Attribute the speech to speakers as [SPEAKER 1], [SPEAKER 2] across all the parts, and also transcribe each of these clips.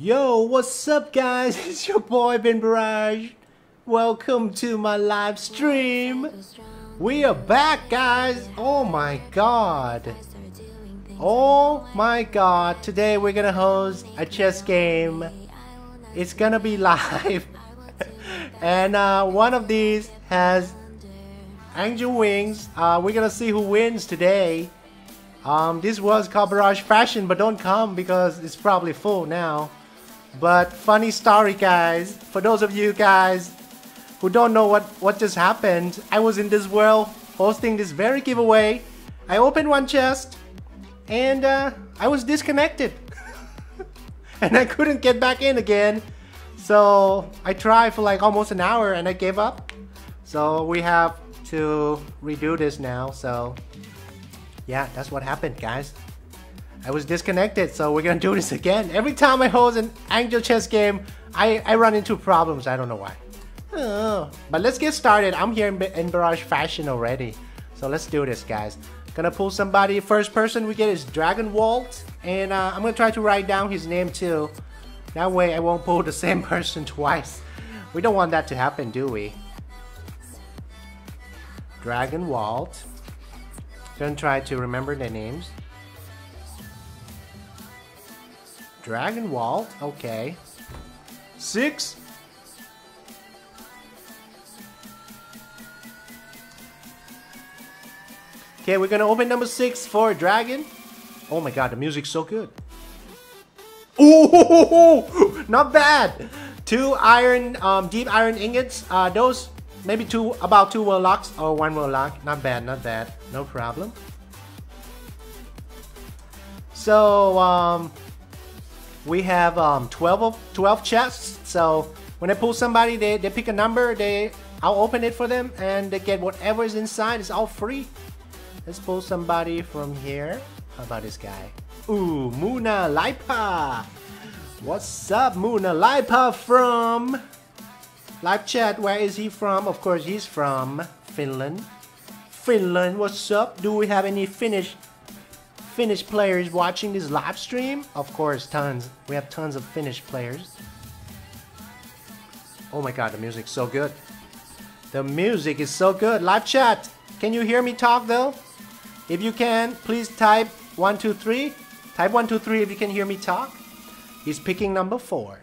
[SPEAKER 1] Yo, what's up guys? It's your boy Ben Barrage. Welcome to my live stream. We are back guys. Oh my god. Oh my god. Today we're gonna host a chess game. It's gonna be live. and uh, one of these has Angel Wings. Uh, we're gonna see who wins today. Um, this was Barrage Fashion, but don't come because it's probably full now. But funny story, guys. For those of you guys who don't know what, what just happened, I was in this world hosting this very giveaway. I opened one chest and uh, I was disconnected. and I couldn't get back in again. So I tried for like almost an hour and I gave up. So we have to redo this now. So yeah, that's what happened, guys. I was disconnected, so we're gonna do this again. Every time I host an Angel Chess game, I, I run into problems. I don't know why. Oh. But let's get started. I'm here in, in Barrage Fashion already. So let's do this, guys. Gonna pull somebody. First person we get is Dragon Walt. And uh, I'm gonna try to write down his name too. That way I won't pull the same person twice. We don't want that to happen, do we? Dragon Walt. Gonna try to remember the names. Dragon Wall, okay. Six. Okay, we're gonna open number six for Dragon. Oh my god, the music's so good. Oh, not bad. Two iron, um, deep iron ingots. Uh, those maybe two, about two world locks or one world lock. Not bad, not bad. No problem. So, um, we have um, 12, of, 12 chests. So when I pull somebody, they, they pick a number, they I'll open it for them and they get whatever is inside. It's all free. Let's pull somebody from here. How about this guy? Ooh, Muna Laipa. What's up, Muna Laipa from live chat? Where is he from? Of course, he's from Finland. Finland, what's up? Do we have any Finnish Finnish players watching this live stream? Of course, tons. We have tons of Finnish players. Oh my god, the music's so good. The music is so good. Live chat, can you hear me talk though? If you can, please type 123. Type 123 if you can hear me talk. He's picking number 4.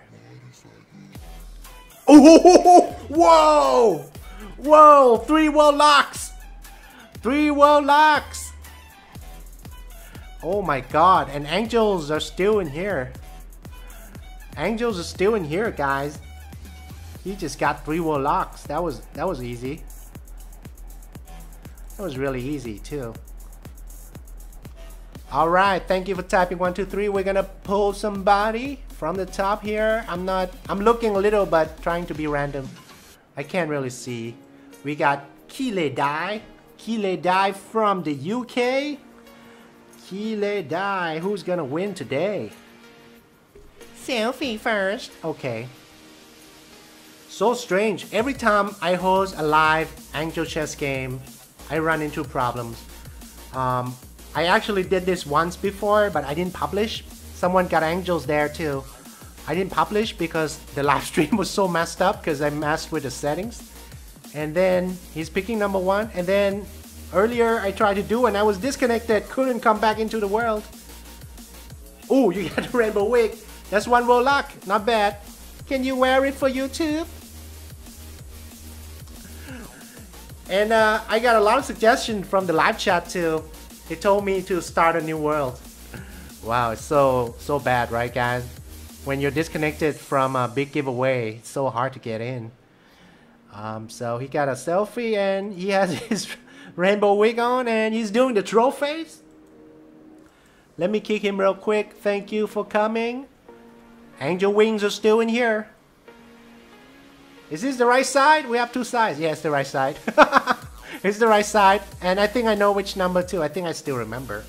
[SPEAKER 1] Oh, whoa! Whoa, three world locks! Three world locks! Oh my god, and angels are still in here. Angels are still in here, guys. He just got three world locks. That was that was easy. That was really easy too. Alright, thank you for typing one, two, three. We're gonna pull somebody from the top here. I'm not I'm looking a little but trying to be random. I can't really see. We got Kile Dai. Kile Dai from the UK. Kile Die. Who's gonna win today? Selfie first. Okay. So strange. Every time I host a live Angel Chess game, I run into problems. Um, I actually did this once before, but I didn't publish. Someone got angels there too. I didn't publish because the live stream was so messed up because I messed with the settings. And then he's picking number one, and then Earlier, I tried to do and I was disconnected, couldn't come back into the world. Oh, you got a rainbow wig. That's one world lock, not bad. Can you wear it for YouTube? And uh, I got a lot of suggestions from the live chat too. They told me to start a new world. Wow, it's so so bad, right, guys? When you're disconnected from a big giveaway, it's so hard to get in. Um, so he got a selfie and he has his rainbow wig on and he's doing the troll face. Let me kick him real quick. Thank you for coming. Angel wings are still in here. Is this the right side? We have two sides. Yes, the right side. it's the right side. And I think I know which number too. I think I still remember.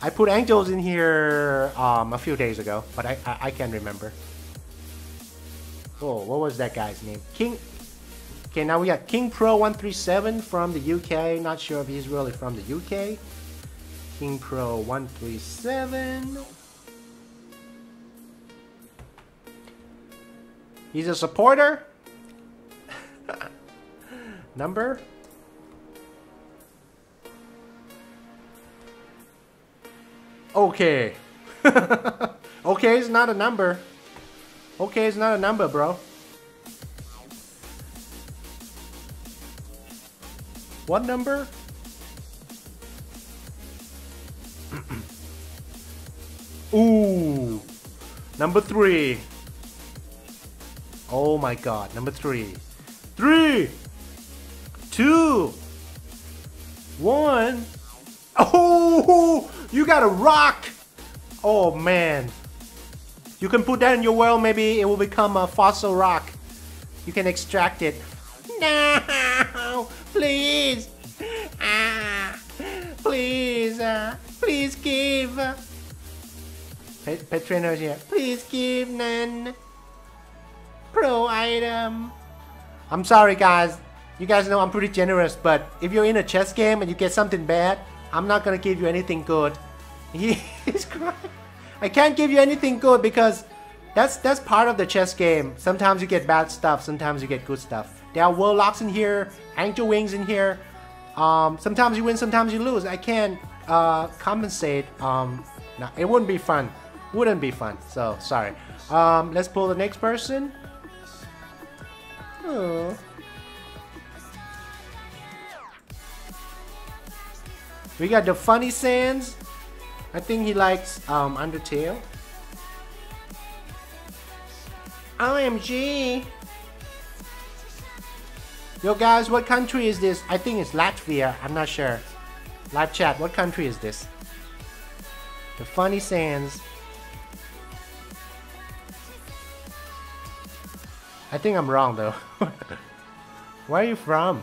[SPEAKER 1] I put angels in here um, a few days ago, but I, I, I can't remember. Oh, what was that guy's name? King Okay, now we got King Pro 137 from the UK. Not sure if he's really from the UK. King Pro 137. He's a supporter. Number? Okay. okay, is not a number. Okay, is not a number, bro. What number? Ooh. Number three. Oh my god, number three. Three, two, one. Oh, you got a rock. Oh man. You can put that in your well, maybe it will become a fossil rock. You can extract it. No, please. Ah, please, uh, please give. Pet, pet here. Please give none. Pro item. I'm sorry guys. You guys know I'm pretty generous, but if you're in a chess game and you get something bad, I'm not gonna give you anything good. He's crying. I can't give you anything good because that's that's part of the chess game. Sometimes you get bad stuff, sometimes you get good stuff. There are world locks in here, angel wings in here. Um, sometimes you win, sometimes you lose. I can't uh, compensate. Um, no, it wouldn't be fun. Wouldn't be fun. So sorry. Um, let's pull the next person. Oh. We got the funny sands. I think he likes um, Undertale. OMG! Yo guys, what country is this? I think it's Latvia, I'm not sure. Live chat, what country is this? The Funny Sands. I think I'm wrong though. Where are you from?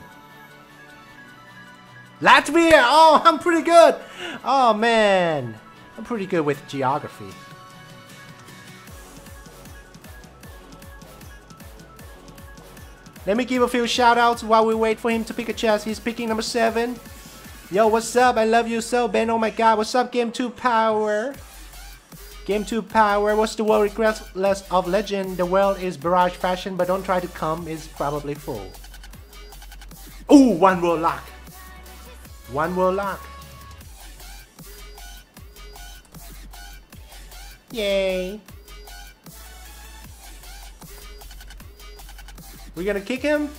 [SPEAKER 1] Latvia! Oh, I'm pretty good! Oh man, I'm pretty good with geography. Let me give a few shoutouts while we wait for him to pick a chess. He's picking number 7. Yo, what's up? I love you so, Ben. Oh my god, what's up, Game 2 Power? Game 2 Power, what's the world regardless of legend? The world is barrage fashion, but don't try to come, is probably full. Ooh, one world lock. One world lock. Yay. We gonna kick him?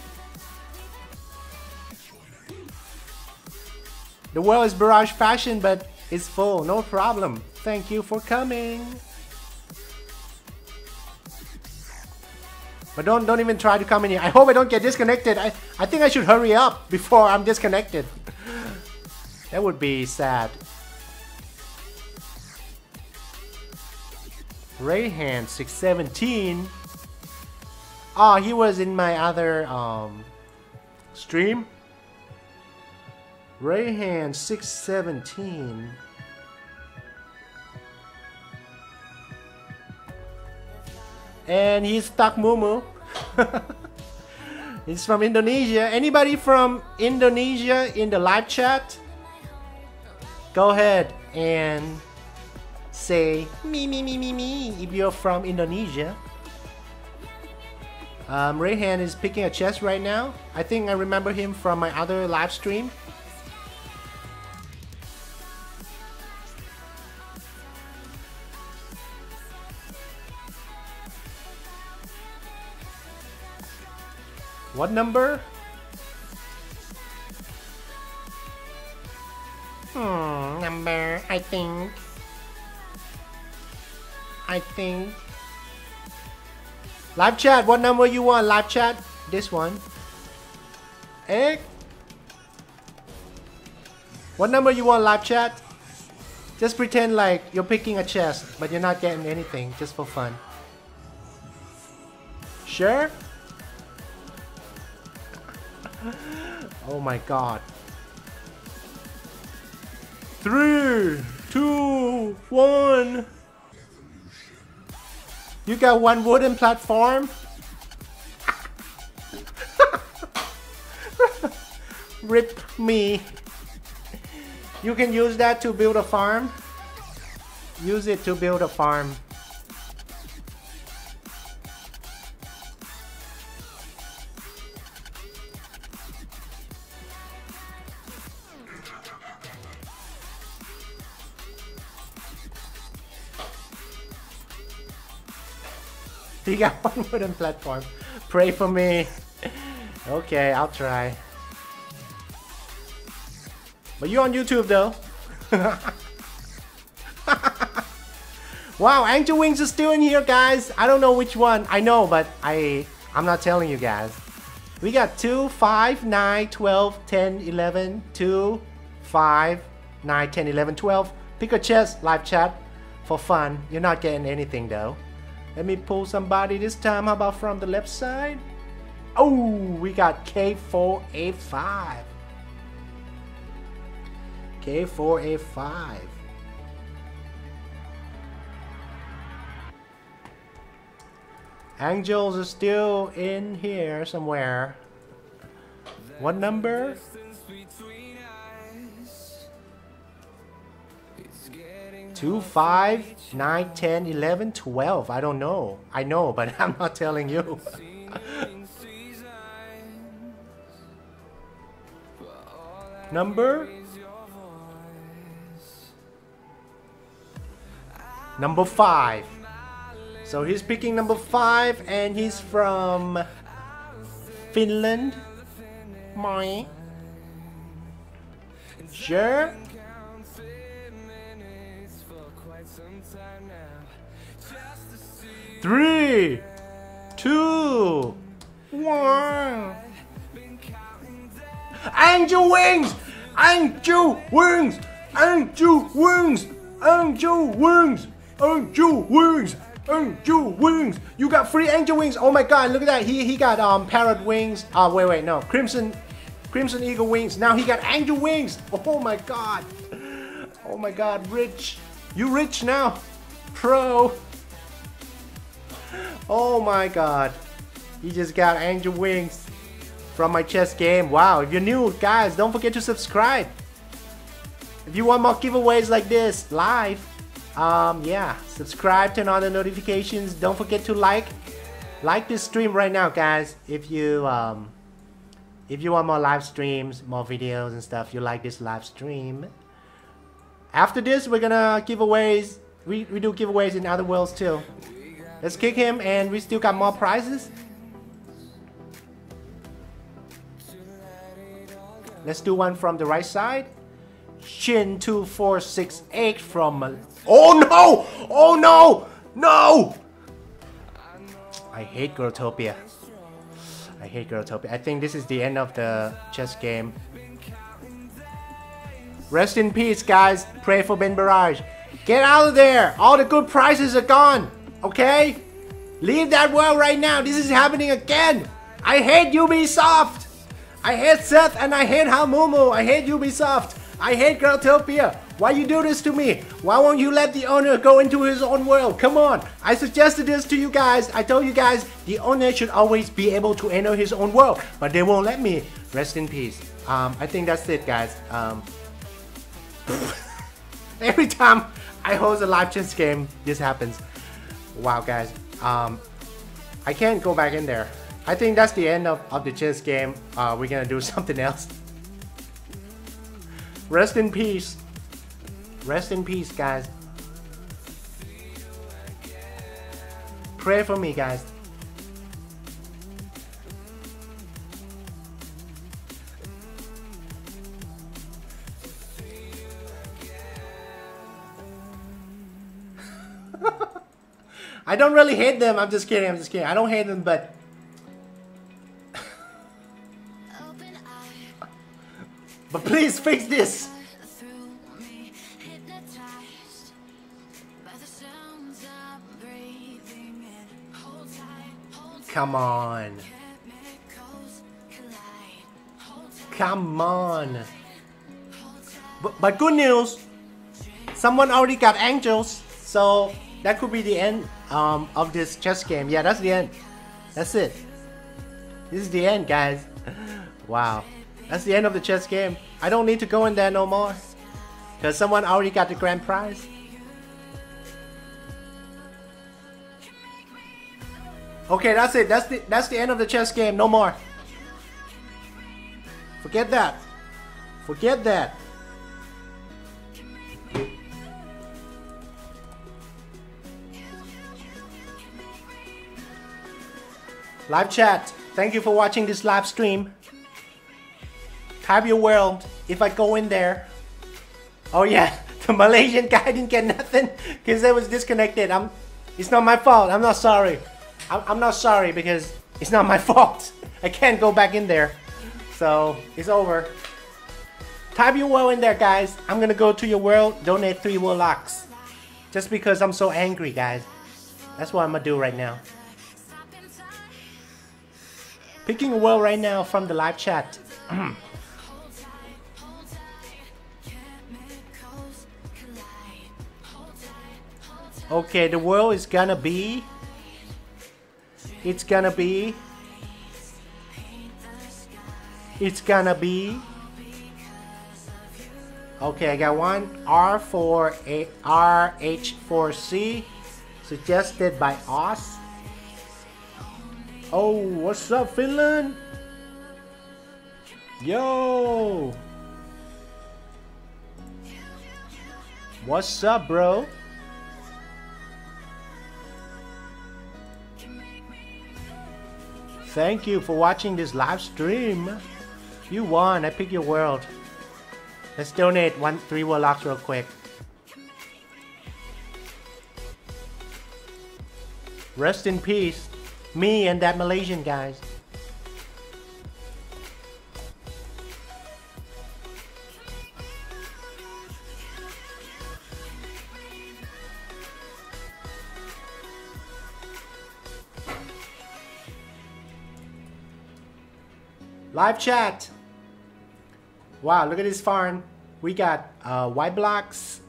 [SPEAKER 1] The world is barrage fashion, but it's full. No problem. Thank you for coming. But don't don't even try to come in here. I hope I don't get disconnected. I, I think I should hurry up before I'm disconnected. that would be sad. Rayhan 617. Oh, he was in my other um, stream. Rayhan 617. And he's stuck Mumu. he's from Indonesia. Anybody from Indonesia in the live chat? Go ahead and say me me me me me if you're from Indonesia. Um, Rayhan is picking a chess right now. I think I remember him from my other live stream. What number? Hmm, number, I think. I think. Live chat, what number you want? Live chat? This one. Egg? What number you want live chat? Just pretend like you're picking a chest, but you're not getting anything, just for fun. Sure? oh my god. Three, two, one. You got one wooden platform? Rip me. You can use that to build a farm. Use it to build a farm. He got one wooden platform. Pray for me. Okay, I'll try. But you on YouTube though. wow, Angel Wings is still in here, guys. I don't know which one. I know, but I I'm not telling you guys. We got 2, 5, 9, 12, 10, 11, 2, 5, 9, 10, 11, 12. Pick a chest, live chat, for fun. You're not getting anything though. Let me pull somebody this time. How about from the left side? Oh, we got K4A5. K4A5. Angels are still in here somewhere. What number? 2, 5, 9, 10, 11, 12. I don't know. I know, but I'm not telling you. Number? Number 5. So he's picking number 5 and he's from Finland. My. Sure. Three, two, one. Angel wings! Angel wings! Angel wings! Angel wings! Angel wings! Angel wings! You got free angel wings! Oh my god, look at that! He he got um parrot wings. Ah, uh, wait, wait, no. Crimson Crimson Eagle wings. Now he got angel wings! Oh my god! Oh my god, rich! You rich now! Pro! Oh my god. He just got angel wings from my chess game. Wow, if you're new, guys, don't forget to subscribe. If you want more giveaways like this live, um, yeah, subscribe, turn on the notifications. Don't forget to like, like this stream right now, guys. If you, um, if you want more live streams, more videos and stuff, you like this live stream. After this, we're gonna giveaways. We, we do giveaways in other worlds too. Let's kick him and we still got more prizes. Let's do one from the right side. Shin 2468 from... Oh no! Oh no! No! I hate Growtopia. I hate Growtopia. I think this is the end of the chess game. Rest in peace, guys. Pray for Ben Barrage. Get out of there! All the good prizes are gone! Okay? Leave that world right now. This is happening again. I hate Ubisoft. I hate Seth and I hate Hamumu. I hate Ubisoft. I hate Growtopia. Why you do this to me? Why won't you let the owner go into his own world? Come on. I suggested this to you guys. I told you guys the owner should always be able to enter his own world. But they won't let me. Rest in peace. Um, I think that's it, guys. Um, every time I host a live chess game, this happens. Wow, guys. Um, I can't go back in there. I think that's the end of, of the chess game. Uh, we're gonna do something else. Rest in peace. Rest in peace, guys. Pray for me, guys. I don't really hate them. I'm just kidding. I'm just kidding. I don't hate them, but but please fix this. Come on. Come on. But, but good news. Someone already got angels. So that could be the end um, of this chess game. Yeah, that's the end. That's it. This is the end, guys. wow. That's the end of the chess game. I don't need to go in there no more. Because someone already got the grand prize. Okay, that's it. That's the that's the end of the chess game. No more. Forget that. Forget that. Live chat, thank you for watching this live stream. Type your world if I go in there. Oh yeah, the Malaysian guy didn't get nothing because I was disconnected. I'm, it's not my fault. I'm not sorry. I'm, I'm not sorry because it's not my fault. I can't go back in there. So it's over. Type your world in there, guys. I'm gonna go to your world, donate three world locks. Just because I'm so angry, guys. That's what I'm gonna do right now. Picking a world right now from the live chat. okay, the world is gonna be. It's gonna be. It's gonna be. Okay, I got one R4, A, RH4C suggested by Oz. Oh, what's up, Finland? Yo! What's up, bro? Thank you for watching this live stream. You won. I pick your world. Let's donate one three world locks real quick. Rest in peace. Me and that Malaysian guys. Live chat. Wow, look at this farm. We got uh, white blocks.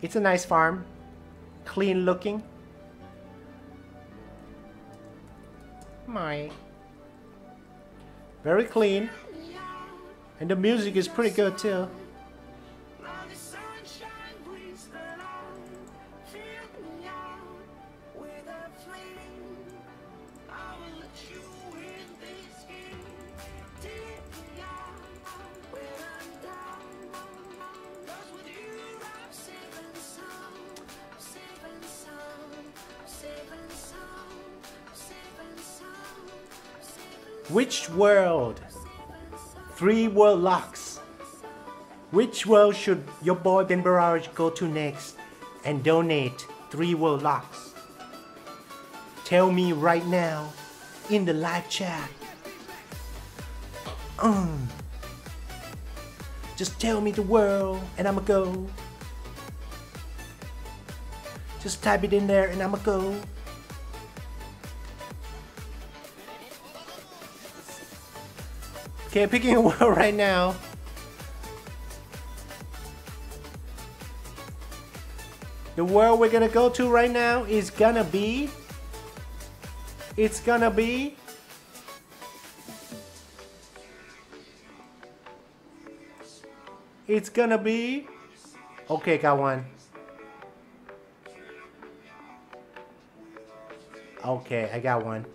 [SPEAKER 1] It's a nice farm. Clean looking. My. Very clean. And the music is pretty good too. Which world? Three world locks. Which world should your boy Ben Barrage go to next and donate three world locks? Tell me right now in the live chat. Um, just tell me the world and I'ma go. Just type it in there and I'ma go. Okay, picking a world right now. The world we're gonna go to right now is gonna be. It's gonna be. It's gonna be. Okay, got one. Okay, I got one.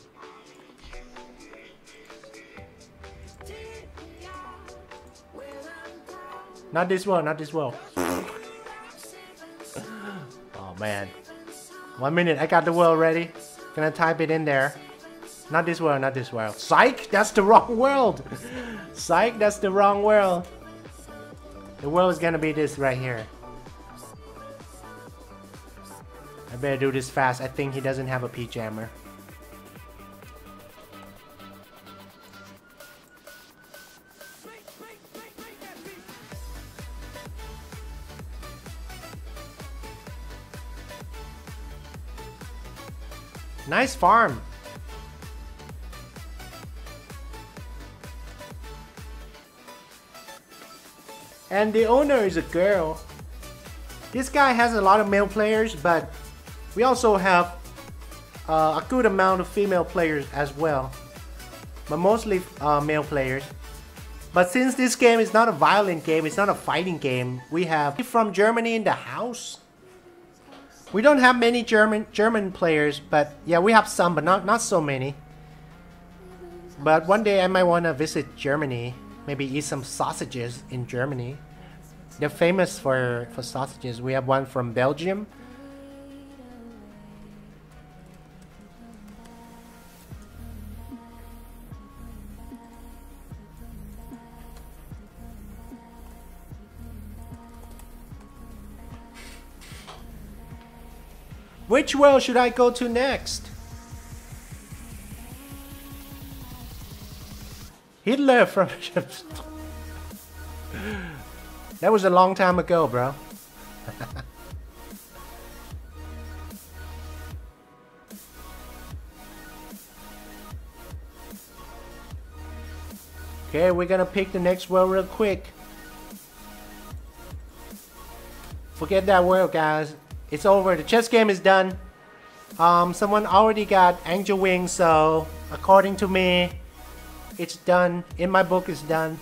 [SPEAKER 1] Not this one, not this one. oh man. One minute, I got the world ready. Gonna type it in there. Not this world, not this world. Psych, that's the wrong world. Psych, that's the wrong world. The world is gonna be this right here. I better do this fast. I think he doesn't have a P-jammer. Nice farm. And the owner is a girl. This guy has a lot of male players, but we also have uh, a good amount of female players as well. But mostly uh, male players. But since this game is not a violent game, it's not a fighting game, we have from Germany in the house. We don't have many German German players, but yeah, we have some, but not not so many. But one day I might want to visit Germany, maybe eat some sausages in Germany. They're famous for for sausages. We have one from Belgium. Which well should I go to next? Hitler from... that was a long time ago, bro. okay, we're gonna pick the next well real quick. Forget that well, guys. It's over. The chess game is done. Um, someone already got angel wings, so according to me, it's done. In my book, it's done.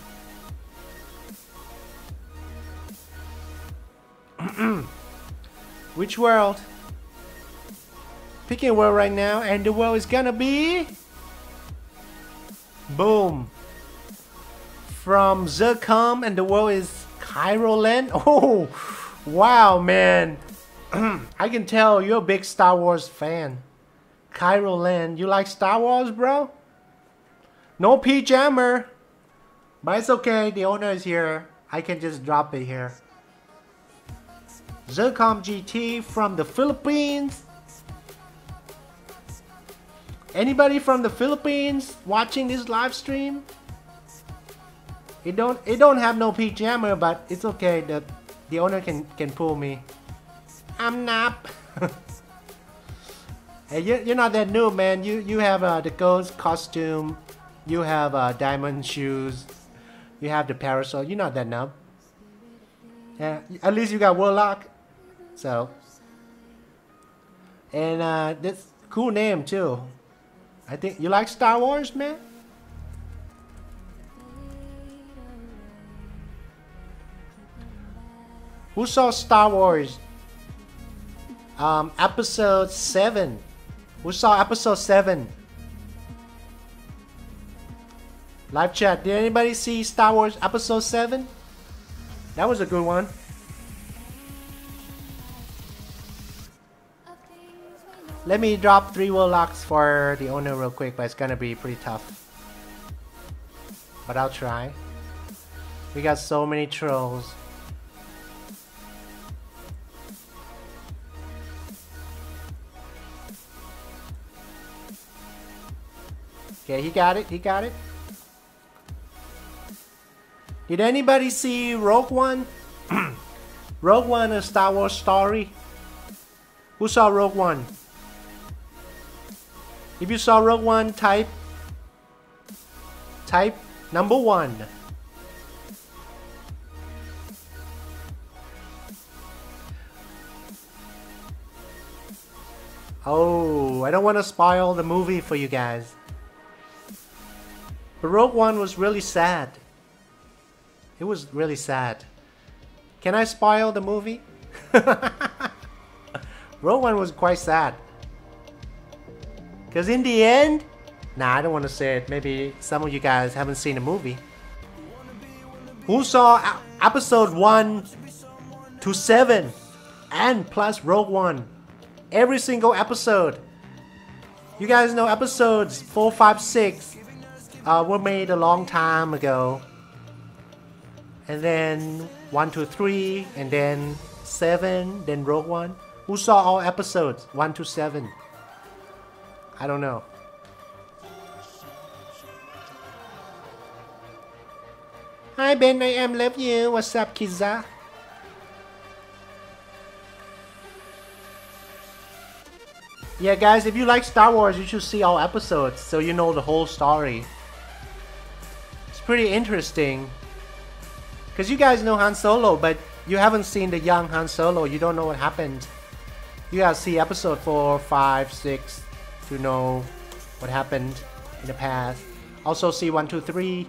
[SPEAKER 1] Which world? Picking world right now, and the world is gonna be... Boom. From Zircom, and the world is Kylo Land. Oh, wow, man. I can tell you're a big Star Wars fan. Kylo Land, you like Star Wars, bro? No P-Jammer. But it's okay, the owner is here. I can just drop it here. Zircom GT from the Philippines. Anybody from the Philippines watching this live stream? It don't it don't have no P-Jammer, but it's okay. The the owner can can pull me. I'm not. hey, you, you're not that new, man. You you have uh, the ghost costume you have uh, diamond shoes. You have the parasol. You're not that numb. Yeah, at least you got World Lock. So. And uh, this cool name too. I think you like Star Wars, man. Who saw Star Wars? Um, episode seven. Who saw episode seven? Live chat. Did anybody see Star Wars Episode 7? That was a good one. Let me drop three world locks for the owner real quick, but it's gonna be pretty tough. But I'll try. We got so many trolls. Okay, he got it, he got it. Did anybody see Rogue One? Rogue One, a Star Wars story? Who saw Rogue One? If you saw Rogue One, type type number one. Oh, I don't want to spoil the movie for you guys. But Rogue One was really sad. It was really sad. Can I spoil the movie? Rogue One was quite sad. Because in the end, nah, I don't want to say it. Maybe some of you guys haven't seen the movie. Who saw episode 1 to 7 and plus Rogue One? Every single episode. You guys know episodes 4, 5, 6 uh, were made a long time ago and then one, two, three, and then seven, then Rogue One. Who saw all episodes one to seven? I don't know. Hi Ben, I am love you. What's up, Kiza? Yeah, guys, if you like Star Wars, you should see all episodes so you know the whole story. Pretty interesting. Because you guys know Han Solo, but you haven't seen the young Han Solo. You don't know what happened. You gotta see episode 4, 5, 6 to know what happened in the past. Also see 1, 2, 3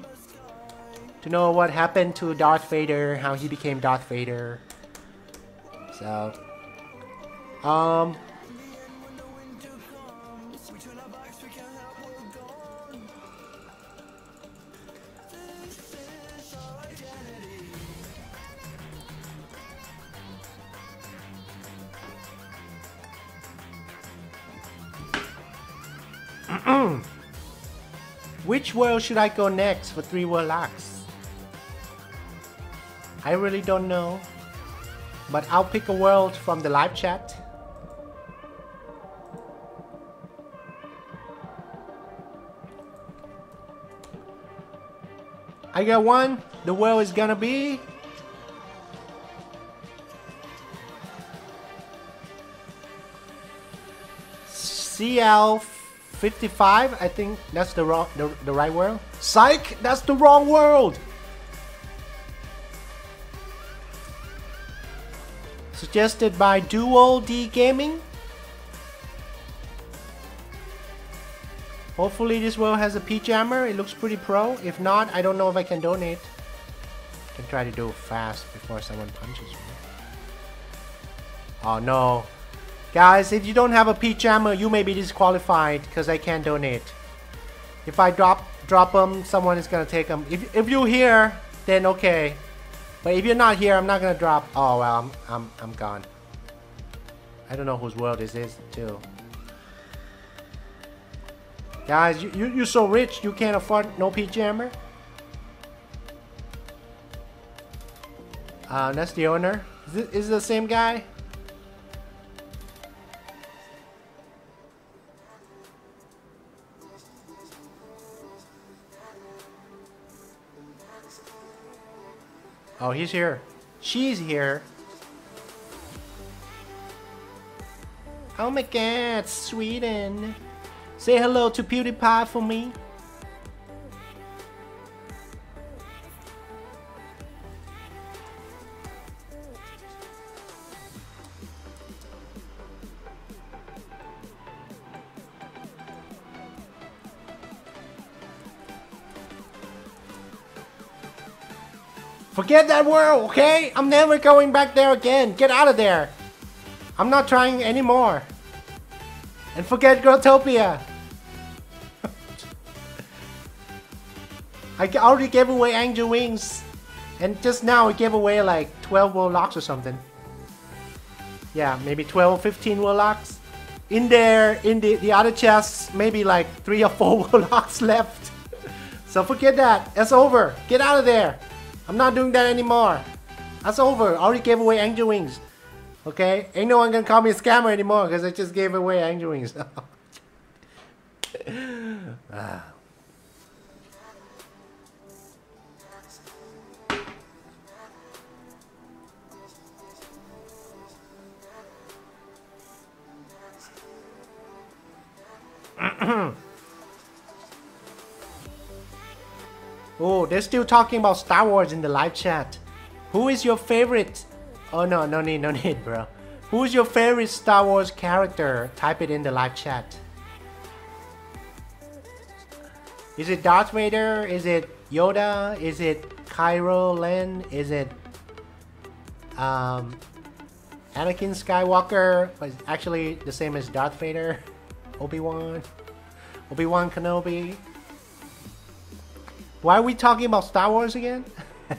[SPEAKER 1] to know what happened to Darth Vader, how he became Darth Vader. So, um, Which world should I go next for three world locks? I really don't know. But I'll pick a world from the live chat. I got one. The world is gonna be CL CL55, I think that's the wrong the, the right world. Psych, that's the wrong world. Suggested by Dual D Gaming. Hopefully this world has a peach. It looks pretty pro. If not, I don't know if I can donate. Can try to do fast before someone punches me. Oh no. Guys, if you don't have a peach jammer, you may be disqualified because I can't donate. If I drop drop them, someone is gonna take them. If, if you're here, then okay. But if you're not here, I'm not gonna drop. Oh well, I'm I'm I'm gone. I don't know whose world this is too. Guys, you, you you're so rich, you can't afford no peach jammer. Uh, that's the owner. Is it, is it the same guy? Oh, he's here. She's here. Oh my god, Sweden. Say hello to PewDiePie for me. Forget that world, okay? I'm never going back there again. Get out of there. I'm not trying anymore. And forget Growtopia. I already gave away Angel Wings. And just now I gave away like 12 world locks or something. Yeah, maybe 12 15 world locks. In there, in the, the other chests, maybe like 3 or 4 world locks left. so forget that. It's over. Get out of there. I'm not doing that anymore. That's over. I already gave away angel wings. Okay? Ain't no one gonna call me a scammer anymore because I just gave away angel wings. ah. Oh, they're still talking about Star Wars in the live chat. Who is your favorite? Oh no, no need, no need, bro. Who's your favorite Star Wars character? Type it in the live chat. Is it Darth Vader? Is it Yoda? Is it Kylo Ren? Is it um, Anakin Skywalker? But actually the same as Darth Vader. Obi-Wan. Obi-Wan Kenobi. Why are we talking about Star Wars again?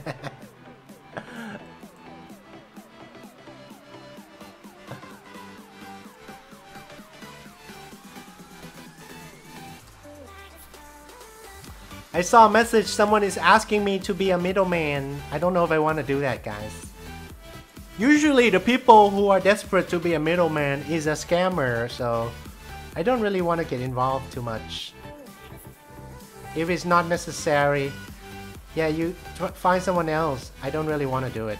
[SPEAKER 1] I saw a message someone is asking me to be a middleman. I don't know if I want to do that, guys. Usually the people who are desperate to be a middleman is a scammer, so I don't really want to get involved too much. If it's not necessary, yeah, you find someone else. I don't really want to do it.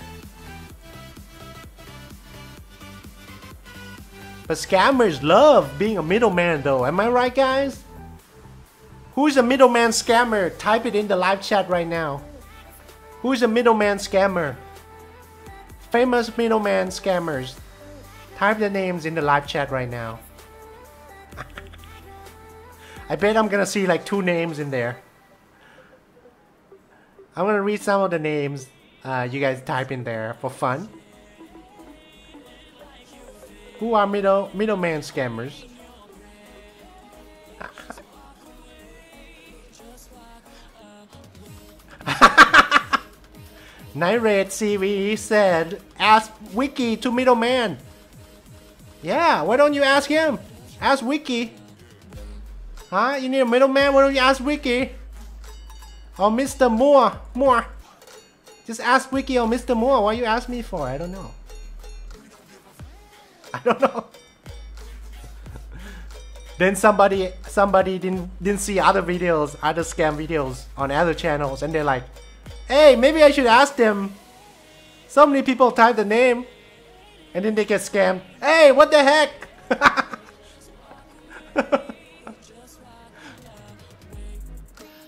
[SPEAKER 1] But scammers love being a middleman though, am I right guys? Who's a middleman scammer? Type it in the live chat right now. Who's a middleman scammer? Famous middleman scammers. Type the names in the live chat right now. I bet I'm gonna see like two names in there. I'm gonna read some of the names uh, you guys type in there for fun. Who are middle middleman scammers? Nirate CV said, ask Wiki to middleman. Yeah, why don't you ask him? Ask Wiki. Huh? You need a middleman? Why don't you ask Wiki? Or Mr. Moore? Moore? Just ask Wiki or Mr. Moore. Why you ask me for? I don't know. I don't know. then somebody somebody didn't didn't see other videos, other scam videos on other channels, and they're like, Hey, maybe I should ask them. So many people type the name and then they get scammed. Hey, what the heck?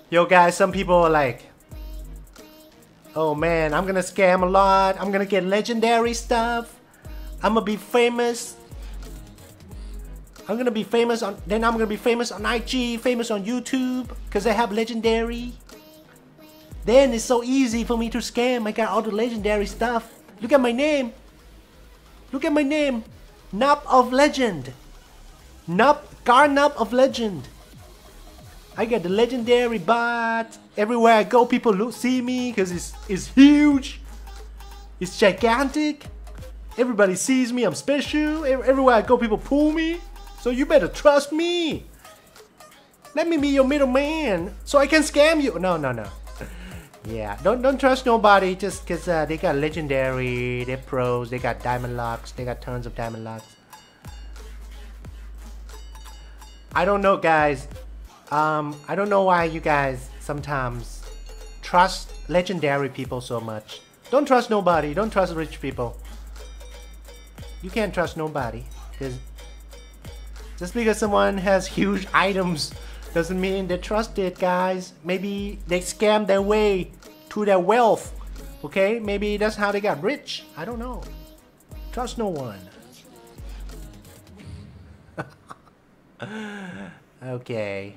[SPEAKER 1] Yo guys, some people are like, oh man, I'm gonna scam a lot. I'm gonna get legendary stuff. I'm gonna be famous. I'm gonna be famous on, then I'm gonna be famous on IG, famous on YouTube, because I have legendary. Then it's so easy for me to scam. I got all the legendary stuff. Look at my name. Look at my name. Nup of Legend. Nup, Garnup of Legend. I get the legendary bot. Everywhere I go, people look, see me because it's, it's huge. It's gigantic. Everybody sees me, I'm special. Everywhere I go, people pull me. So you better trust me. Let me be your middleman so I can scam you. No, no, no. Yeah, don't don't trust nobody just because uh, they got legendary, they're pros, they got diamond locks, they got tons of diamond locks. I don't know, guys. Um, I don't know why you guys sometimes trust legendary people so much. Don't trust nobody. Don't trust rich people. You can't trust nobody because just because someone has huge items doesn't mean they're trusted, guys. Maybe they scam their way to their wealth. Okay, maybe that's how they got rich. I don't know. Trust no one. okay.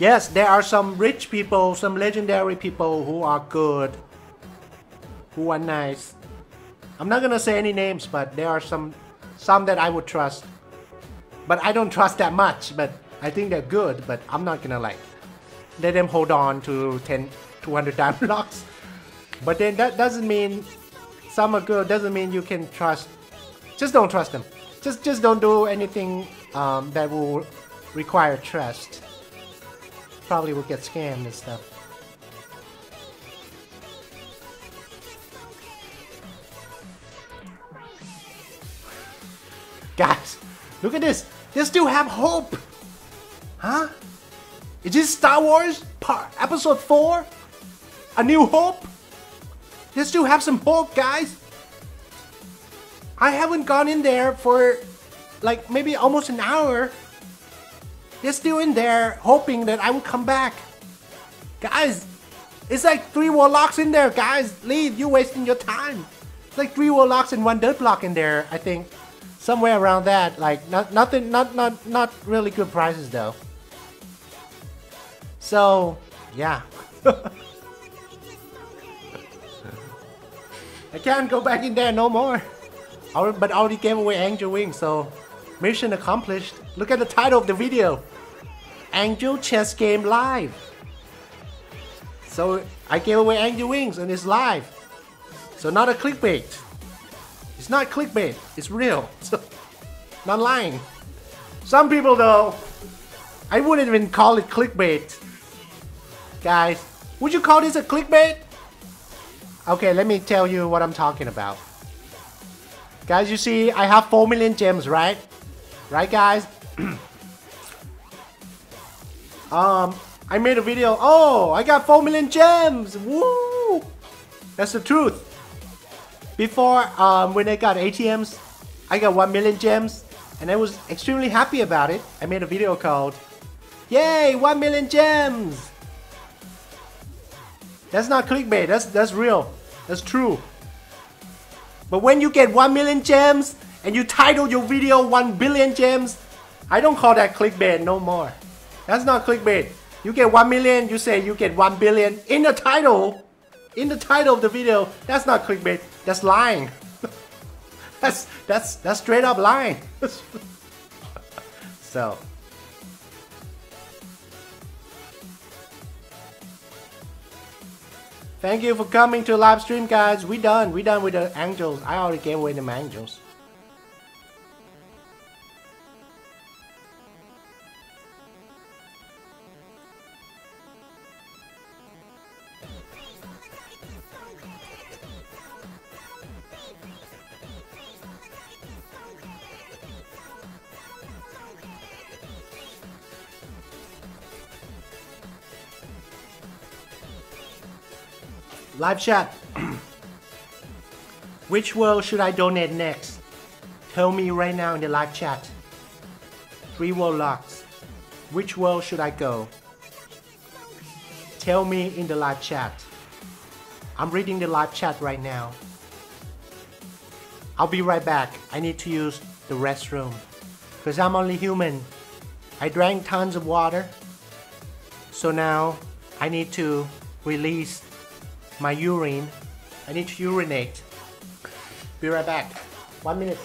[SPEAKER 1] Yes, there are some rich people, some legendary people who are good, who are nice. I'm not gonna say any names, but there are some some that I would trust. But I don't trust that much, but I think they're good, but I'm not gonna like let them hold on to 10, 200 diamond blocks. But then that doesn't mean some are good, doesn't mean you can trust. Just don't trust them. Just just don't do anything um, that will require trust. Probably will get scammed and stuff. Guys, look at this. They still have hope. Huh? Is this Star Wars part, Episode 4? A New Hope? They still have some hope, guys. I haven't gone in there for like maybe almost an hour. They're still in there hoping that I will come back. Guys, it's like three world locks in there, guys. Leave, you're wasting your time. It's like three world locks and one dirt block in there, I think somewhere around that. Like not nothing, not not not really good prices though. So yeah. I can't go back in there no more. But I already gave away Angel Wings, so mission accomplished. Look at the title of the video. Angel Chest Game Live. So I gave away Angel Wings and it's live. So not a clickbait. It's not clickbait, it's real. not lying. Some people though, I wouldn't even call it clickbait. Guys, would you call this a clickbait? Okay, let me tell you what I'm talking about. Guys, you see, I have 4 million gems, right? Right, guys? um, I made a video. Oh, I got 4 million gems! Woo! That's the truth. Before, um, when I got ATMs, I got 1 million gems, and I was extremely happy about it. I made a video called, Yay, 1 million gems! That's not clickbait, that's, that's real. That's true. But when you get 1 million gems, and you title your video 1 billion gems, I don't call that clickbait no more. That's not clickbait. You get 1 million, you say you get 1 billion in the title. In the title of the video, that's not clickbait. That's lying. that's that's that's straight up lying. so Thank you for coming to live stream guys. We done. We done with the angels. I already gave away the angels. Live chat. Which world should I donate next? Tell me right now in the live chat. Three world locks. Which world should I go? Tell me in the live chat. I'm reading the live chat right now. I'll be right back. I need to use the restroom. Because I'm only human. I drank tons of water. So now I need to release my urine. I need to urinate. Be right back. One minute.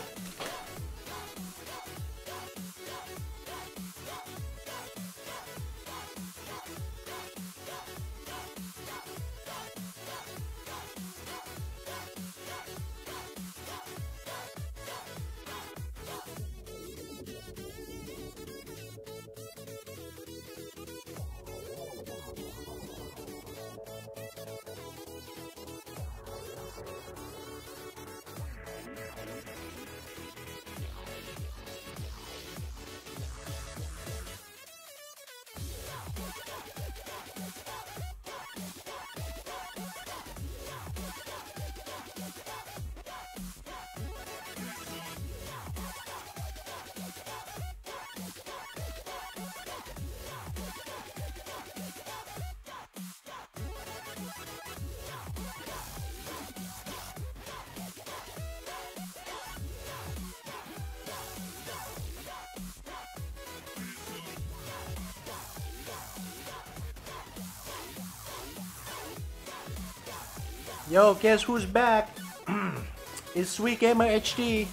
[SPEAKER 1] Yo, guess who's back? it's Sweet Gamer HD.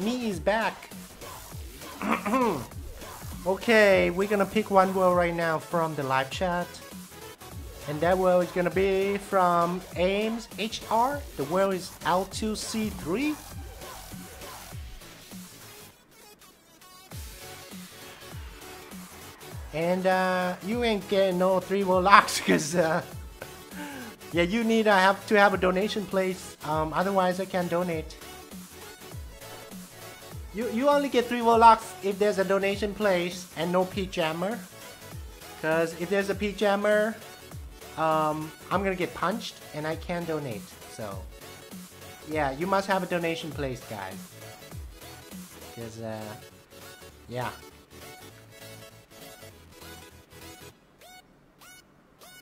[SPEAKER 1] Me is back. okay, we're gonna pick one world right now from the live chat. And that world is gonna be from Ames HR. The world is L2C3. And uh, you ain't getting no three world locks because uh, yeah, you need uh, have to have a donation place. Um, otherwise, I can't donate. You you only get three world locks if there's a donation place and no peach jammer. Cause if there's a P jammer, um, I'm gonna get punched and I can't donate. So yeah, you must have a donation place, guys. Cause uh, yeah.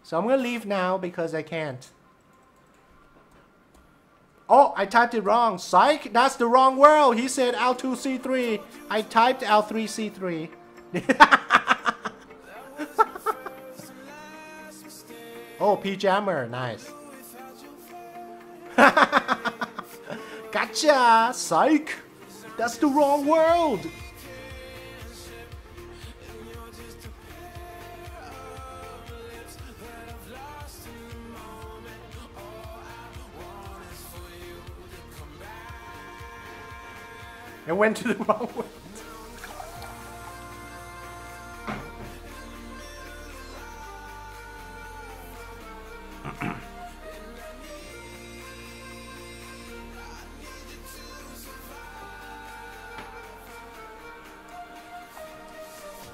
[SPEAKER 1] So I'm gonna leave now because I can't. Oh, I typed it wrong. Psych, that's the wrong world. He said L2C3. I typed L3C3. oh, P-Jammer, nice. gotcha, psych. That's the wrong world. And went to the wrong way.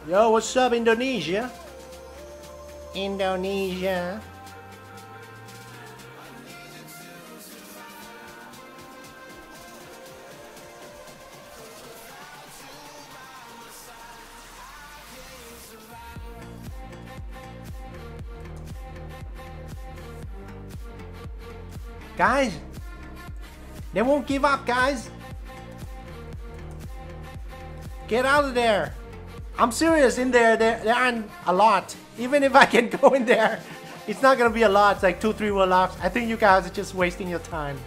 [SPEAKER 1] Yo, what's up, Indonesia? Indonesia. Guys, they won't give up, guys. Get out of there. I'm serious, in there, there, there aren't a lot. Even if I can go in there, it's not gonna be a lot. It's like two, three more laps. I think you guys are just wasting your time.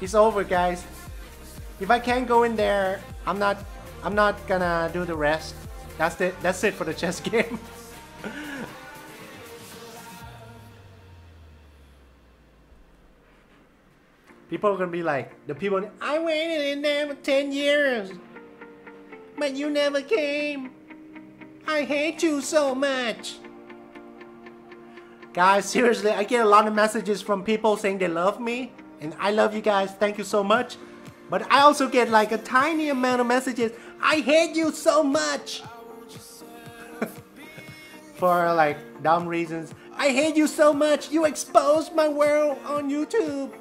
[SPEAKER 1] It's over, guys. If I can't go in there, I'm not, I'm not gonna do the rest. That's it. That's it for the chest game. People are gonna be like, the people, I waited in there for 10 years, but you never came. I hate you so much. Guys, seriously, I get a lot of messages from people saying they love me, and I love you guys, thank you so much. But I also get like a tiny amount of messages, I hate you so much. For like dumb reasons. I hate you so much. You exposed my world on YouTube.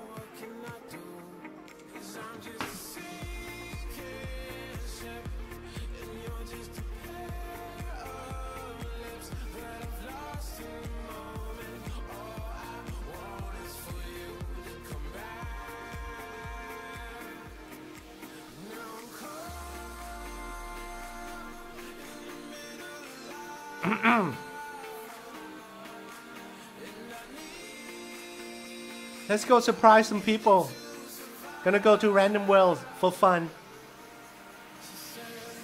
[SPEAKER 1] Let's go surprise some people. Gonna go to random worlds for fun.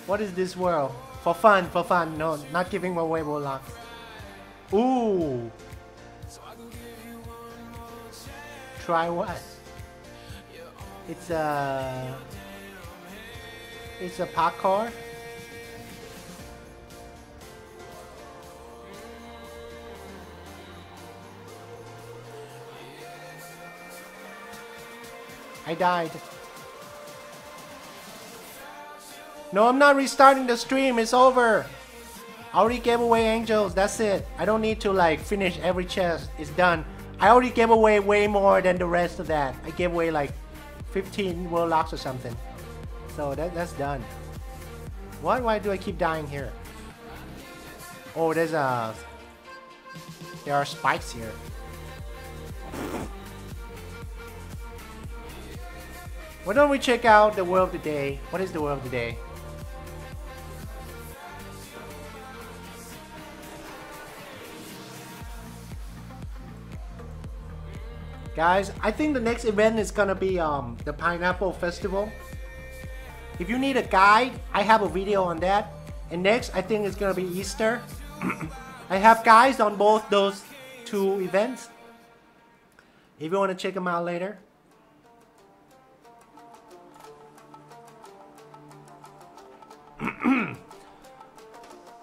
[SPEAKER 1] What is this world? For fun, for fun. No, not giving away Roblox. Ooh. Try what? It's a... It's a parkour. I died. No, I'm not restarting the stream. It's over. I already gave away angels. That's it. I don't need to like finish every chest. It's done. I already gave away way more than the rest of that. I gave away like 15 world locks or something. So that, that's done. Why, why do I keep dying here? Oh, there's a... There are spikes here. Why don't we check out the world of the day? What is the world of the day? Guys, I think the next event is gonna be um, the Pineapple Festival. If you need a guide, I have a video on that. And next, I think it's gonna be Easter. I have guides on both those two events. If you want to check them out later.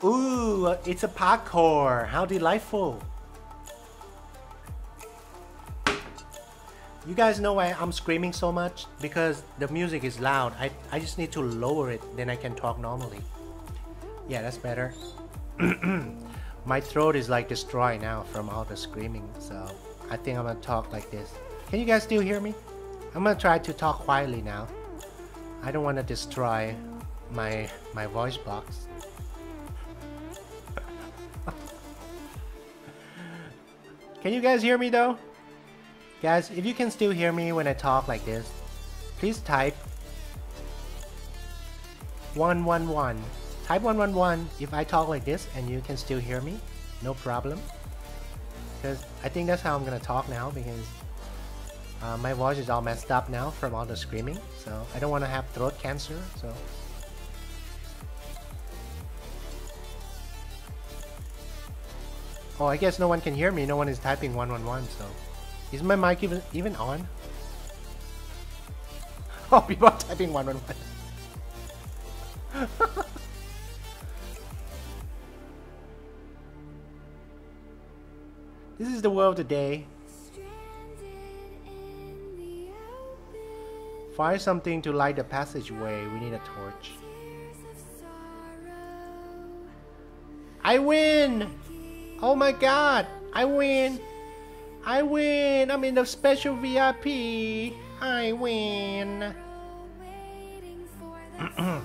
[SPEAKER 1] Ooh, uh, it's a parkour. How delightful. You guys know why I'm screaming so much? Because the music is loud. I, I just need to lower it, then I can talk normally. Yeah, that's better. My throat is like destroyed now from all the screaming, so I think I'm gonna talk like this. Can you guys still hear me? I'm gonna try to talk quietly now. I don't want to destroy my my voice box. can you guys hear me though? Guys, if you can still hear me when I talk like this, please type 111. Type 111 if I talk like this and you can still hear me, no problem. Because I think that's how I'm gonna talk now because uh, my voice is all messed up now from all the screaming. So I don't want to have throat cancer. So Oh, I guess no one can hear me. No one is typing 111, so... Is my mic even even on? Oh, people are typing 111. this is the world today. Find something to light the passageway. We need a torch. I win! Oh my god! I win! I win! I'm in the special VIP! I win!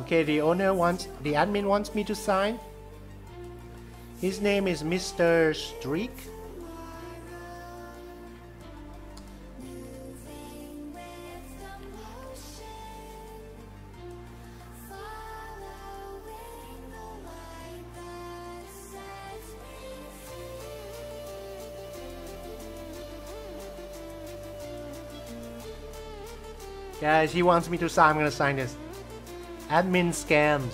[SPEAKER 1] okay, the owner wants, the admin wants me to sign. His name is Mr. Streak. He wants me to sign. I'm gonna sign this. Admin scams.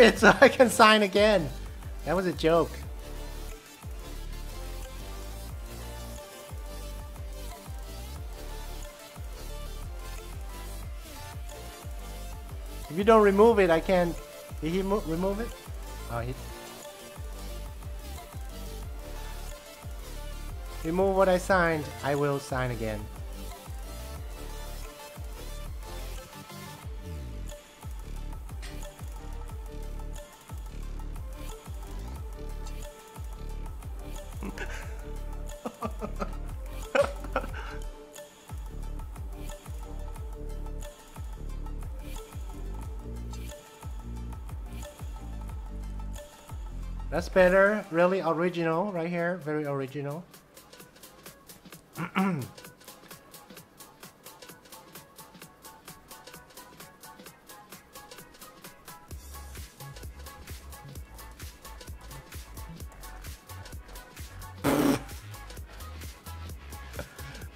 [SPEAKER 1] it so I can sign again. That was a joke. If you don't remove it, I can't... Did he remove it? Oh, he... Remove what I signed, I will sign again. That's better. Really original right here. Very original.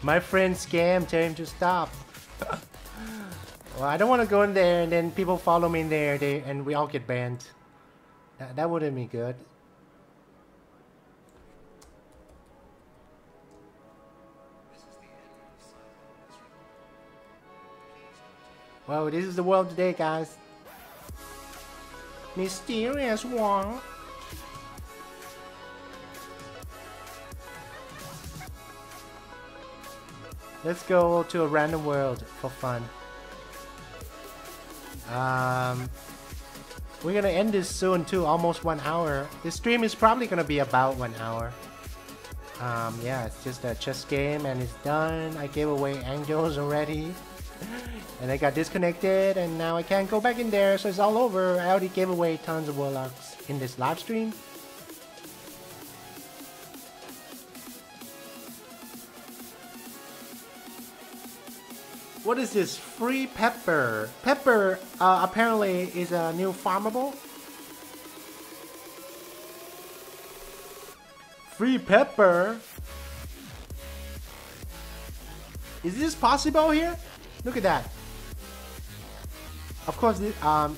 [SPEAKER 1] My friend scam, tell him to stop. well, I don't want to go in there and then people follow me in there they, and we all get banned. That, that wouldn't be good. Well, this is the world today, guys. Mysterious one. Let's go to a random world for fun. Um, we're gonna end this soon too, almost one hour. This stream is probably gonna be about one hour. Um, yeah, it's just a chest game and it's done. I gave away angels already. and I got disconnected and now I can't go back in there, so it's all over. I already gave away tons of world locks in this live stream. What is this? Free pepper. Pepper uh, apparently is a new farmable. Free pepper. Is this possible here? Look at that. Of course, this, um,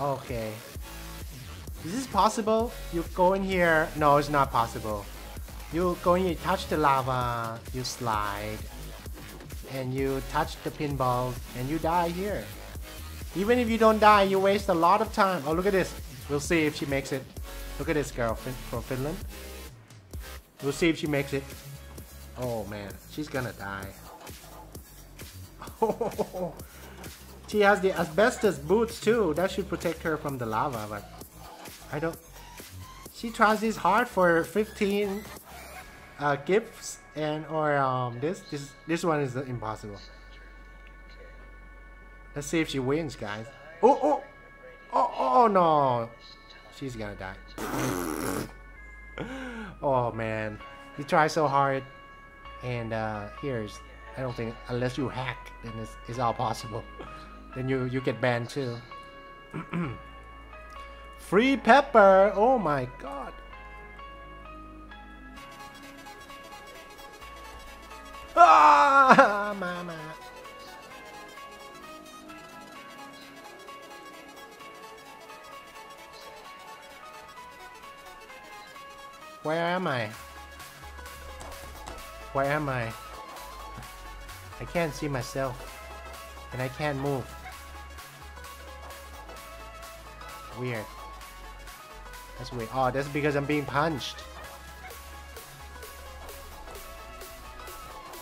[SPEAKER 1] okay. Is this possible? You go in here. No, it's not possible. You go in here, touch the lava, you slide and you touch the pinball and you die here. Even if you don't die, you waste a lot of time. Oh, look at this. We'll see if she makes it. Look at this girl from Finland. We'll see if she makes it. Oh man, she's gonna die. she has the asbestos boots too. That should protect her from the lava, but I don't. She tries this hard for 15 uh, gifts and or um this this this one is impossible. Let's see if she wins, guys. Oh oh oh oh no, she's gonna die. oh man, you try so hard, and uh, here's I don't think unless you hack, then it's, it's all possible. then you you get banned too. Free pepper! Oh my god. Ah, mama. Where am I? Where am I? I can't see myself. And I can't move. Weird. That's weird. Oh, that's because I'm being punched.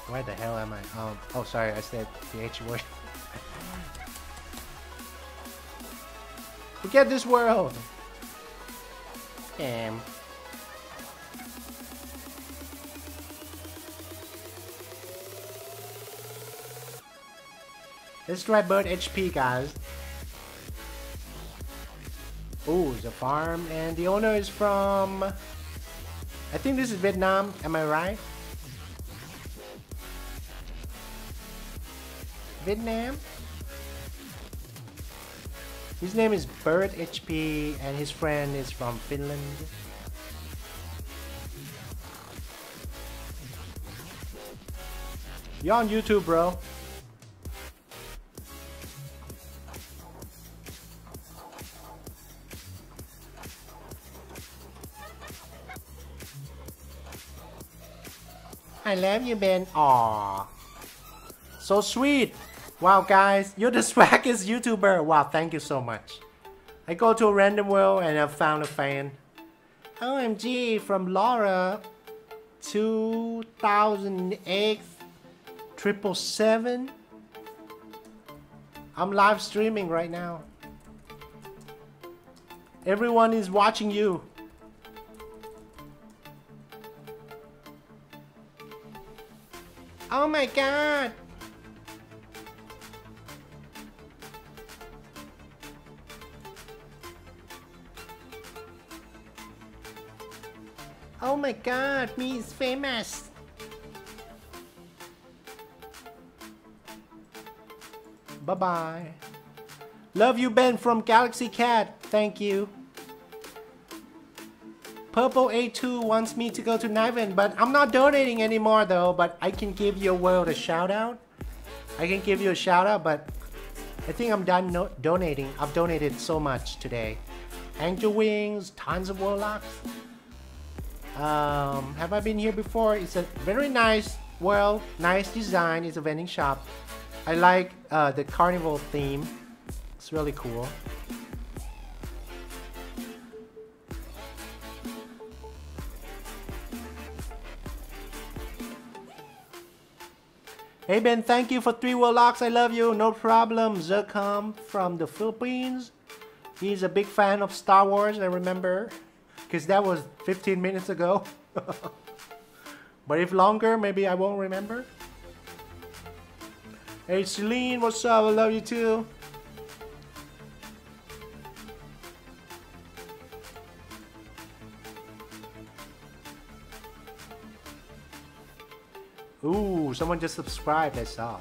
[SPEAKER 1] Where the hell am I? Um, oh, sorry, I said the H word. Forget this world! Damn. Let's try bird HP, guys. Oh, the farm, and the owner is from... I think this is Vietnam, am I right? Vietnam. His name is Bird HP and his friend is from Finland. You're on YouTube, bro. I love you, Ben. Aww. So sweet. Wow, guys, you're the swaggest YouTuber. Wow, thank you so much. I go to a random world and I found a fan. OMG from Laura 2008 triple seven. I'm live streaming right now. Everyone is watching you. Oh my god! Oh my god, me is famous! Bye-bye. Love you, Ben from Galaxy Cat. Thank you. Purple A2 wants me to go to Niven, but I'm not donating anymore though, but I can give your world a shout out. I can give you a shout out, but I think I'm done no donating. I've donated so much today. Angel Wings, tons of World Locks. Um, have I been here before? It's a very nice well, nice design. It's a vending shop. I like uh, the carnival theme. It's really cool. Hey Ben, thank you for three world locks. I love you. No problem. Zercom from the Philippines. He's a big fan of Star Wars, I remember. Because that was 15 minutes ago. but if longer, maybe I won't remember. Hey Celine, what's up? I love you too. Ooh, someone just subscribed, I saw.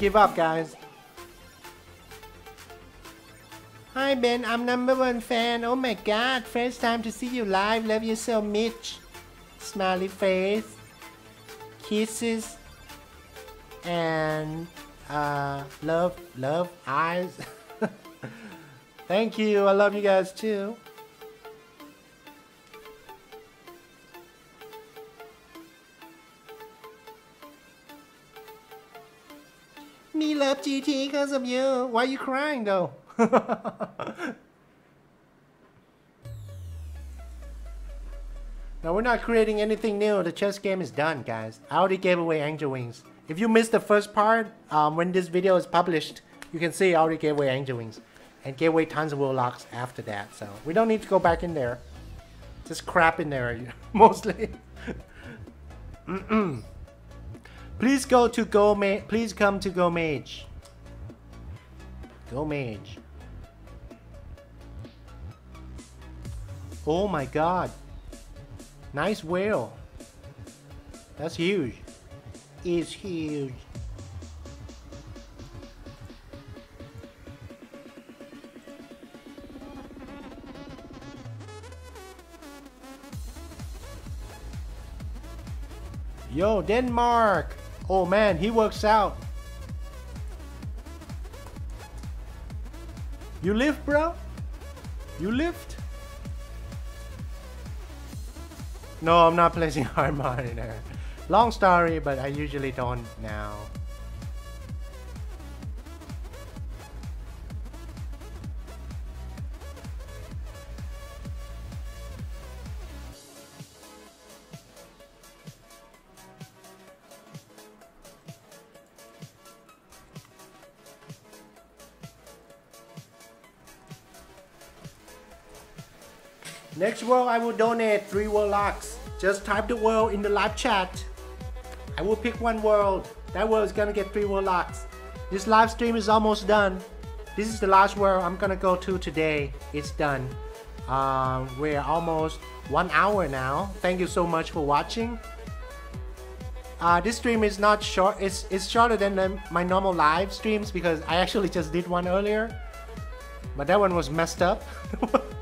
[SPEAKER 1] Give up, guys. Hi, Ben. I'm number one fan. Oh my god. First time to see you live. Love you so much. Smiley face. Kisses. And uh, love, love, eyes. Thank you. I love you guys too. Because of you. Why are you crying though? now we're not creating anything new. The chest game is done, guys. I already gave away Angel Wings. If you missed the first part, um, when this video is published, you can see I already gave away Angel Wings. And gave away tons of World Locks after that. So we don't need to go back in there. Just crap in there, mostly. Please go to Go Ma Please come to Go Mage. Go Mage. Oh my god. Nice whale. That's huge. It's huge. Yo, Denmark! Oh man, he works out. You lift, bro? You lift? No, I'm not placing heart monitor. Long story, but I usually don't now. Next world, I will donate three world locks. Just type the world in the live chat. I will pick one world. That world is gonna get three world locks. This live stream is almost done. This is the last world I'm gonna go to today. It's done. Uh, we're almost one hour now. Thank you so much for watching. Uh, this stream is not short. It's it's shorter than my normal live streams because I actually just did one earlier, but that one was messed up.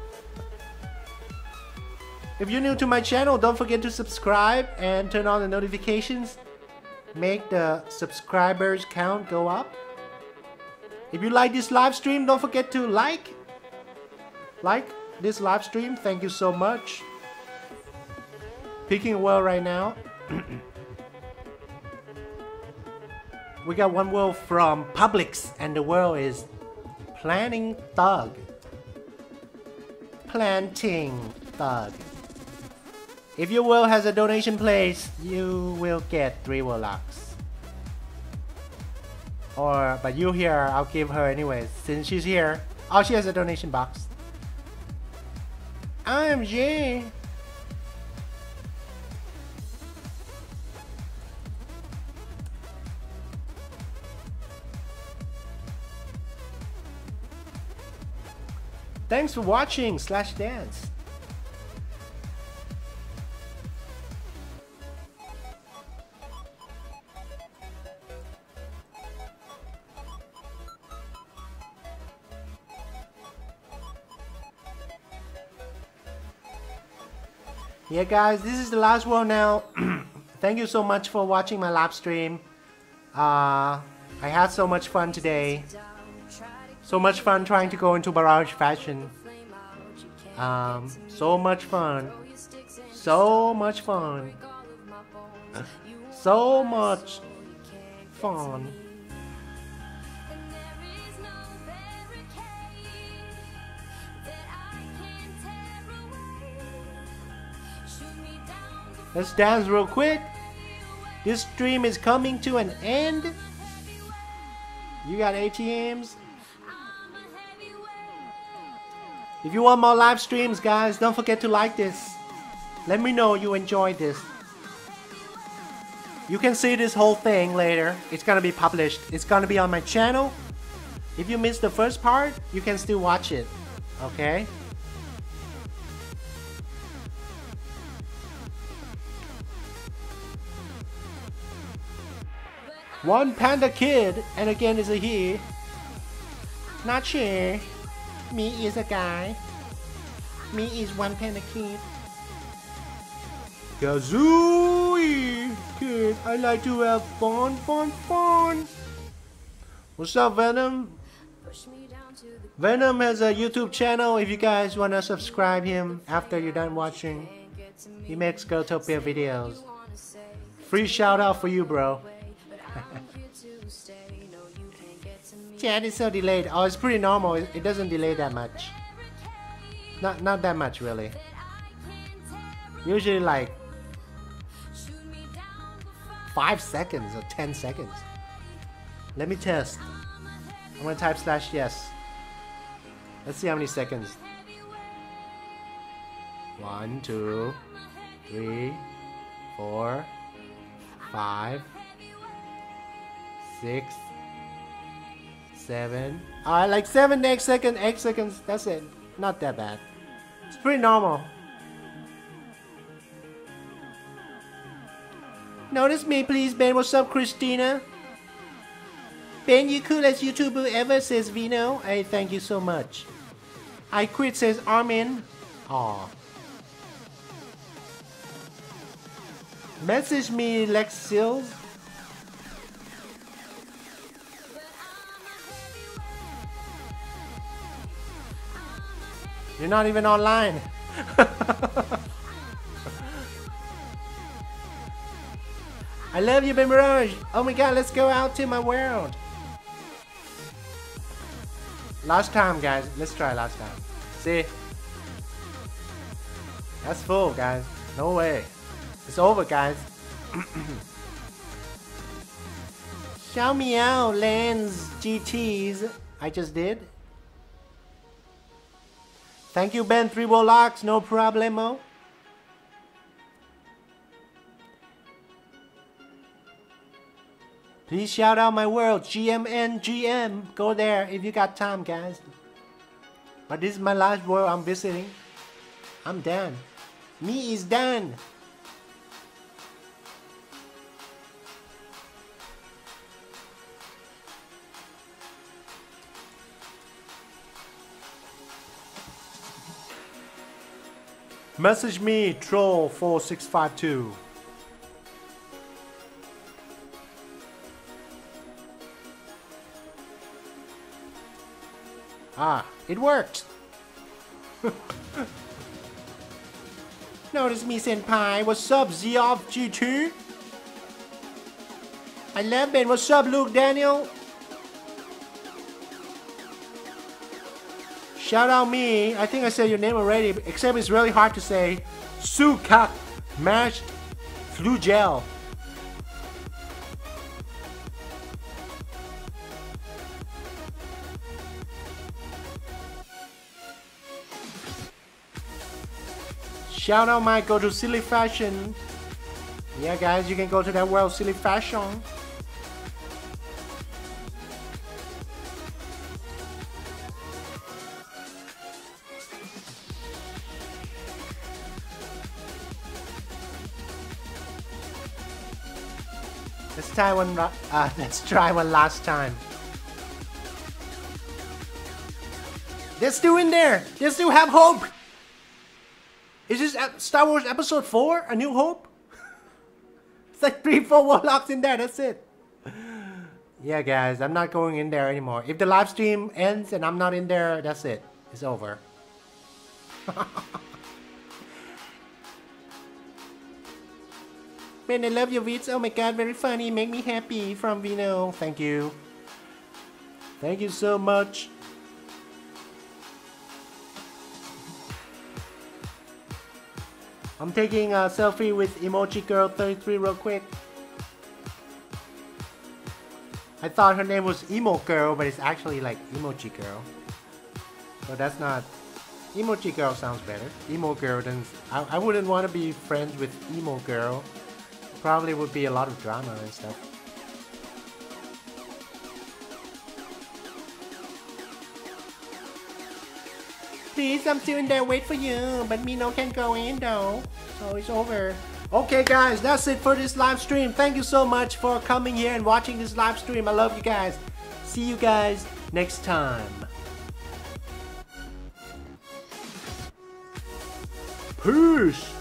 [SPEAKER 1] if you're new to my channel, don't forget to subscribe and turn on the notifications. Make the subscribers count go up. If you like this live stream, don't forget to like. Like this live stream. Thank you so much. Picking a well right now. we got one word from Publix, and the word is planning thug. Planting thug. If your world has a donation place, you will get three world locks. Or, but you here, I'll give her anyways, since she's here. Oh, she has a donation box. OMG! Thanks for watching Slash Dance. Yeah guys, this is the last one now. Thank you so much for watching my live stream. Uh, I had so much fun today. So much fun trying to go into barrage fashion. Um, so much fun. So much fun. So much fun. Let's dance real quick. This stream is coming to an end. You got ATMs? If you want more live streams, guys, don't forget to like this. Let me know you enjoyed this. You can see this whole thing later. It's gonna be published. It's gonna be on my channel. If you missed the first part, you can still watch it. Okay? One panda kid, and again is a he. Not sure. Me is a guy. Me is one panda kid. Kazooie! Kid, I like to have fun, fun, fun. What's up, Venom? Venom has a YouTube channel if you guys want to subscribe him after you're done watching. He makes Growtopia videos. Free shout out for you, bro. Chat is so delayed. Oh, it's pretty normal. It, doesn't delay that much. Not not that much really. Usually like five seconds or ten seconds. Let me test. I'm gonna type slash yes. Let's see how many seconds. One, two, three, four, five, six, seven. Uh, like seven, eight seconds, eight seconds. That's it. Not that bad. It's pretty normal. Notice me, please, Ben. What's up, Christina? Ben, you coolest YouTuber ever, says Vino. Hey, thank you so much. I quit, says Armin. Aw. Message me, Lex Sills. You're not even online. I love you, Mirage. Oh my god, let's go out to my world. Last time, guys. Let's try last time. See? That's full, guys. No way. It's over, guys. Xiaomiao Lens GTs. I just did. Thank you, Ben. Three World Locks, no problemo. Please shout out my world, GMN GM. Go there if you got time, guys. But this is my last world I'm visiting. I'm done. Me is done. Message me, troll4652. Ah, it worked! Notice me, Senpai. What's up, Z of G2? I love it. What's up, Luke Daniel? Shout out me. I think I said your name already, except it's really hard to say. Sukak mashed flu gel. Shout out my go to Silly Fashion. Yeah guys, you can go to that world Silly Fashion. Let's try one. Uh, let's try one last time. They're still in there. They still have hope. Is this Star Wars Episode 4? A New Hope? it's like 3, 4 world locks in there, that's it. Yeah, guys, I'm not going in there anymore. If the live stream ends and I'm not in there, that's it. It's over. Man, I love your vids. Oh my god, very funny. Make me happy. From Vino. Thank you. Thank you so much. I'm taking a selfie with Emoji Girl 33 real quick. I thought her name was Emo Girl, but it's actually like Emoji Girl. But that's not... Emoji Girl sounds better. Emo Girl, then I, I wouldn't want to be friends with Emo Girl. Probably would be a lot of drama and stuff. Please, I'm still in there, wait for you, but Mino can't go in though, so it's over. Okay guys, that's it for this live stream. Thank you so much for coming here and watching this live stream. I love you guys. See you guys next time. Peace!